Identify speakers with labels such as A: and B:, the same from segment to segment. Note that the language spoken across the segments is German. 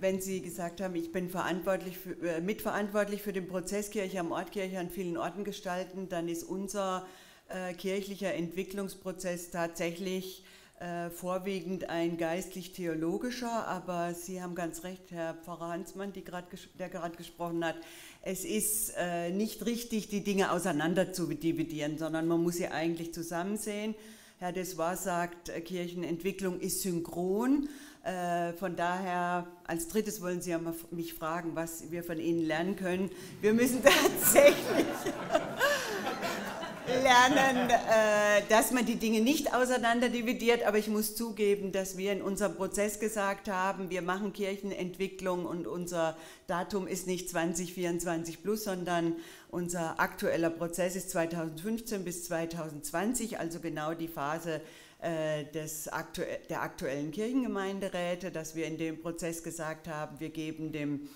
A: wenn Sie gesagt haben, ich bin verantwortlich für, äh, mitverantwortlich für den Prozess Kirche am Ort, Kirche an vielen Orten gestalten, dann ist unser äh, kirchlicher Entwicklungsprozess tatsächlich äh, vorwiegend ein geistlich-theologischer, aber Sie haben ganz recht, Herr Pfarrer Hansmann, grad, der gerade gesprochen hat, es ist äh, nicht richtig, die Dinge auseinander zu dividieren, sondern man muss sie eigentlich zusammen sehen. Herr Dessoir sagt, äh, Kirchenentwicklung ist synchron. Äh, von daher, als drittes wollen Sie ja mich fragen, was wir von Ihnen lernen können. Wir müssen tatsächlich lernen, äh, dass man die Dinge nicht auseinander dividiert, aber ich muss zugeben, dass wir in unserem Prozess gesagt haben, wir machen Kirchenentwicklung und unser Datum ist nicht 2024 plus, sondern unser aktueller Prozess ist 2015 bis 2020, also genau die Phase des aktu der aktuellen Kirchengemeinderäte, dass wir in dem Prozess gesagt haben, wir geben dem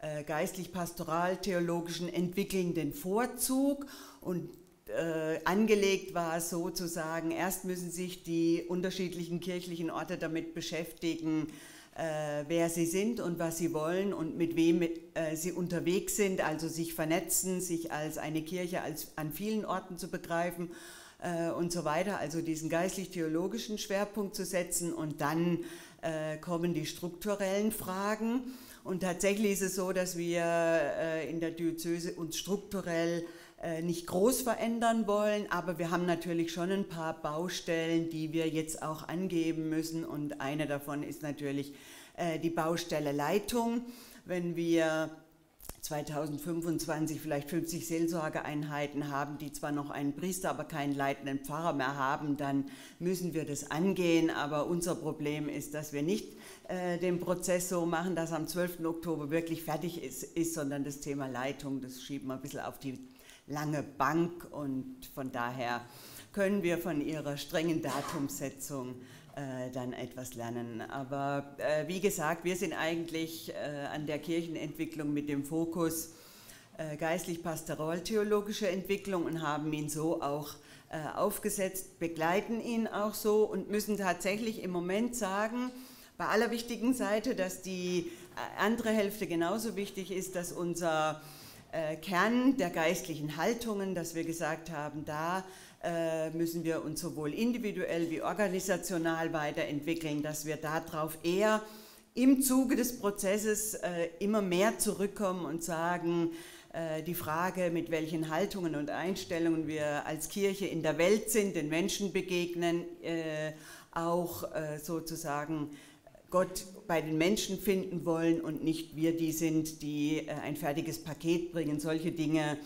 A: äh, geistlich-pastoral-theologischen Entwickeln den Vorzug. Und äh, angelegt war, sozusagen, erst müssen sich die unterschiedlichen kirchlichen Orte damit beschäftigen, äh, wer sie sind und was sie wollen und mit wem äh, sie unterwegs sind, also sich vernetzen, sich als eine Kirche als, an vielen Orten zu begreifen äh, und so weiter, also diesen geistlich-theologischen Schwerpunkt zu setzen und dann äh, kommen die strukturellen Fragen. Und tatsächlich ist es so, dass wir äh, in der Diözese uns strukturell äh, nicht groß verändern wollen, aber wir haben natürlich schon ein paar Baustellen, die wir jetzt auch angeben müssen und eine davon ist natürlich äh, die Baustelle Leitung. Wenn wir 2025 vielleicht 50 Seelsorgeeinheiten haben, die zwar noch einen Priester, aber keinen leitenden Pfarrer mehr haben, dann müssen wir das angehen. Aber unser Problem ist, dass wir nicht äh, den Prozess so machen, dass am 12. Oktober wirklich fertig ist, ist, sondern das Thema Leitung, das schieben wir ein bisschen auf die lange Bank und von daher können wir von ihrer strengen Datumsetzung äh, dann etwas lernen. Aber äh, wie gesagt, wir sind eigentlich äh, an der Kirchenentwicklung mit dem Fokus äh, geistlich-pastoral-theologische Entwicklung und haben ihn so auch äh, aufgesetzt, begleiten ihn auch so und müssen tatsächlich im Moment sagen, bei aller wichtigen Seite, dass die äh, andere Hälfte genauso wichtig ist, dass unser äh, Kern der geistlichen Haltungen, dass wir gesagt haben, da äh, müssen wir uns sowohl individuell wie organisational weiterentwickeln, dass wir darauf eher im Zuge des Prozesses äh, immer mehr zurückkommen und sagen, die Frage, mit welchen Haltungen und Einstellungen wir als Kirche in der Welt sind, den Menschen begegnen, auch sozusagen Gott bei den Menschen finden wollen und nicht wir die sind, die äh, ein fertiges Paket bringen. Solche Dinge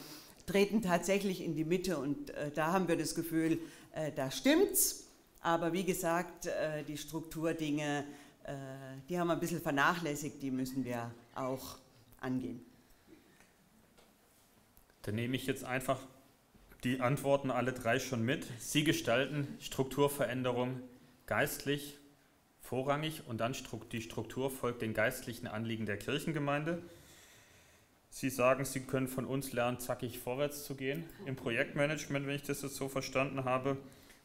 A: treten tatsächlich in die Mitte und äh, da haben wir das Gefühl, äh, da stimmt's. Aber wie gesagt, die Strukturdinge, die haben wir ein bisschen vernachlässigt, die müssen wir auch angehen.
B: Dann nehme ich jetzt einfach die Antworten alle drei schon mit. Sie gestalten Strukturveränderung geistlich, vorrangig und dann die Struktur folgt den geistlichen Anliegen der Kirchengemeinde. Sie sagen, Sie können von uns lernen, zackig vorwärts zu gehen im Projektmanagement, wenn ich das jetzt so verstanden habe.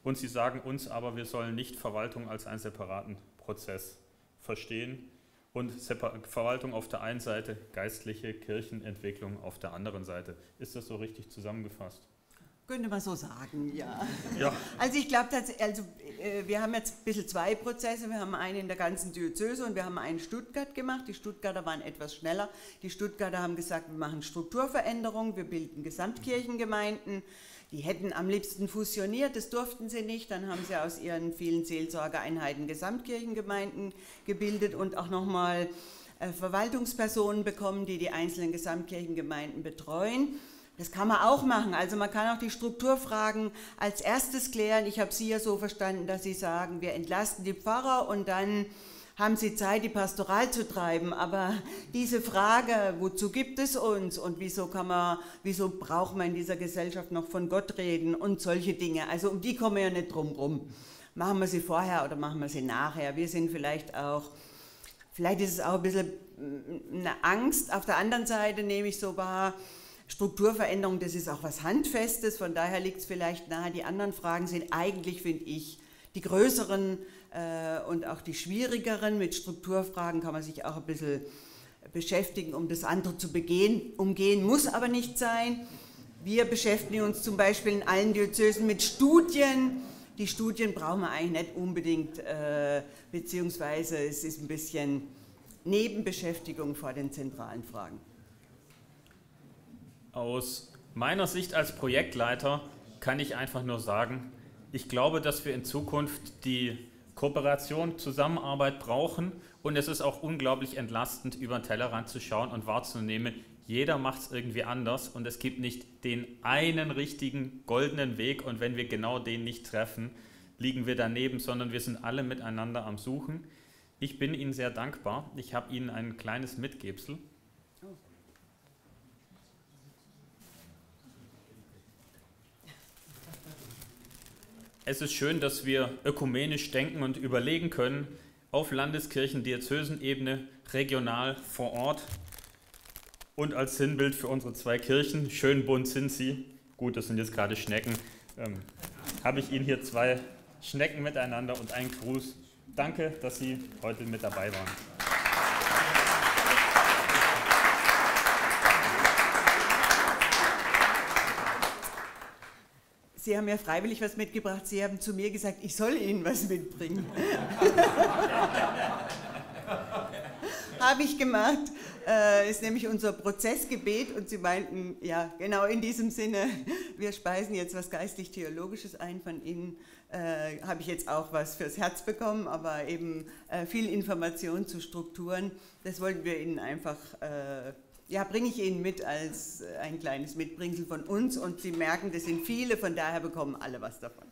B: Und Sie sagen uns aber, wir sollen nicht Verwaltung als einen separaten Prozess verstehen und Verwaltung auf der einen Seite, geistliche Kirchenentwicklung auf der anderen Seite. Ist das so richtig zusammengefasst?
A: Könnte man so sagen, ja. ja. Also ich glaube, also, wir haben jetzt ein bisschen zwei Prozesse. Wir haben einen in der ganzen Diözese und wir haben einen in Stuttgart gemacht. Die Stuttgarter waren etwas schneller. Die Stuttgarter haben gesagt, wir machen Strukturveränderungen, wir bilden Gesamtkirchengemeinden. Die hätten am liebsten fusioniert, das durften sie nicht. Dann haben sie aus ihren vielen Seelsorgeeinheiten Gesamtkirchengemeinden gebildet und auch nochmal äh, Verwaltungspersonen bekommen, die die einzelnen Gesamtkirchengemeinden betreuen. Das kann man auch machen. Also man kann auch die Strukturfragen als erstes klären. Ich habe Sie ja so verstanden, dass Sie sagen, wir entlasten die Pfarrer und dann haben Sie Zeit, die Pastoral zu treiben. Aber diese Frage, wozu gibt es uns und wieso kann man, wieso braucht man in dieser Gesellschaft noch von Gott reden und solche Dinge, also um die kommen wir ja nicht drum rum. Machen wir sie vorher oder machen wir sie nachher? Wir sind vielleicht auch, vielleicht ist es auch ein bisschen eine Angst. Auf der anderen Seite nehme ich so wahr, Strukturveränderung, das ist auch was Handfestes, von daher liegt es vielleicht nahe. Die anderen Fragen sind eigentlich, finde ich, die größeren äh, und auch die schwierigeren. Mit Strukturfragen kann man sich auch ein bisschen beschäftigen, um das andere zu begehen, umgehen, muss aber nicht sein. Wir beschäftigen uns zum Beispiel in allen Diözesen mit Studien. Die Studien brauchen wir eigentlich nicht unbedingt, äh, beziehungsweise es ist ein bisschen Nebenbeschäftigung vor den zentralen Fragen.
B: Aus meiner Sicht als Projektleiter kann ich einfach nur sagen, ich glaube, dass wir in Zukunft die Kooperation, Zusammenarbeit brauchen und es ist auch unglaublich entlastend, über den Tellerrand zu schauen und wahrzunehmen, jeder macht es irgendwie anders und es gibt nicht den einen richtigen goldenen Weg und wenn wir genau den nicht treffen, liegen wir daneben, sondern wir sind alle miteinander am Suchen. Ich bin Ihnen sehr dankbar. Ich habe Ihnen ein kleines Mitgebsel. Es ist schön, dass wir ökumenisch denken und überlegen können, auf Landeskirchen, Diözesenebene, regional, vor Ort und als Sinnbild für unsere zwei Kirchen, schön bunt sind sie, gut, das sind jetzt gerade Schnecken, ähm, habe ich Ihnen hier zwei Schnecken miteinander und einen Gruß. Danke, dass Sie heute mit dabei waren.
A: Sie haben ja freiwillig was mitgebracht. Sie haben zu mir gesagt, ich soll Ihnen was mitbringen. Habe ich gemacht. Äh, ist nämlich unser Prozessgebet und Sie meinten, ja, genau in diesem Sinne, wir speisen jetzt was geistlich-theologisches ein von Ihnen. Äh, Habe ich jetzt auch was fürs Herz bekommen, aber eben äh, viel Information zu Strukturen. Das wollten wir Ihnen einfach äh, ja, bringe ich Ihnen mit als äh, ein kleines Mitbringsel von uns und Sie merken, das sind viele, von daher bekommen alle was davon.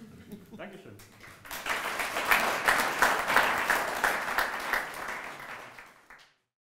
B: Dankeschön.